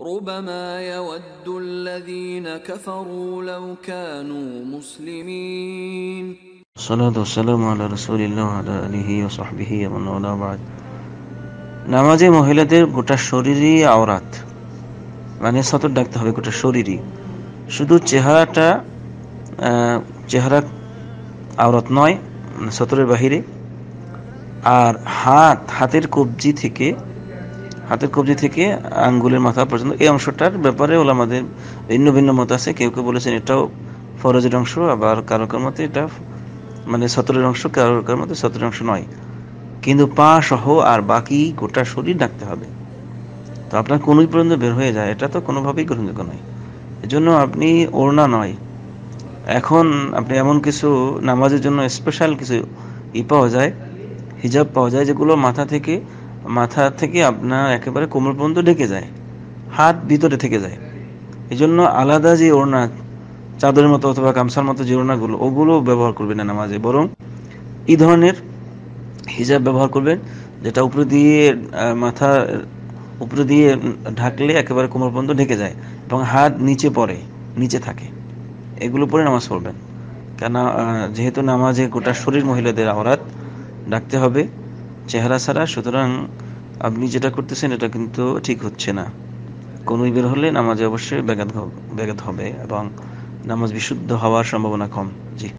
ربما يود الذين كفروا لو كانوا مسلمين সালাত ওসালাম আল্লাহ রসুলিল্লাহ আলা আলিহি ও সাহবিহি এমন বাদ নামাজে মহিলাদের গোটা শরীরই আওরাত মানে সতর ডাকতে হবে গোটা শরীরই শুধু চেহারাটা আহ, চেহারা আওরাত নয় মানে সতরের বাহিরে আর হাত হাতের কবজি থেকে হাতের কবজি থেকে আঙ্গুলের মাথা পর্যন্ত, এই অংশটার ব্যাপারে ওলা আমাদের ভিন্ন ভিন্ন মত আছে। কেউ কেউ বলেছেন এটাও ফরজের অংশ, আবার কারও কারও মতে এটা মানে সতরের অংশ, কারও কারও মতে সতরের অংশ নয়। কিন্তু পা সহ আর বাকি গোটা শরীর ডাকতে হবে। তো আপনার কোনোই পর্যন্ত বের হয়ে যায়, এটা তো কোনোভাবেই গ্রহণযোগ্য নয়। এজন্য আপনি ওড়না নয়। এখন আপনি এমন কিছু নামাজের জন্য স্পেশাল কিছু ই পাওয়া যায়, হিজাব পাওয়া যায়, যেগুলো মাথা থেকে মাথা থেকে আপনার একেবারে কোমর পর্যন্ত ঢেকে যায়। হাত ভিতরে থেকে যায়। এই জন্য আলাদা যে ওড়না, চাদরের মতো অথবা গামছার মতো যে ওড়নাগুলো, ওগুলো ব্যবহার করবেন না নামাজে। বরং এই ধরনের হিজাব ব্যবহার করবেন, যেটা উপরে দিয়ে মাথা উপরে দিয়ে ঢাকলে একেবারে কোমর পর্যন্ত ঢেকে যায় এবং হাত নিচে পড়ে, নিচে থাকে। এগুলো পরে নামাজ পড়বেন। কেন যেহেতু নামাজে গোটা শরীর মহিলাদের আওরাত ডাকতে হবে। চেহারা ছাড়া, সুতরাং আপনি যেটা করতেছেন, এটা কিন্তু ঠিক হচ্ছে না। কোন বের হলে নামাজে অবশ্যই ব্যাঘাত ব্যাঘাত হবে এবং নামাজ বিশুদ্ধ হওয়ার সম্ভাবনা কম। জি।